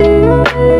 Thank you.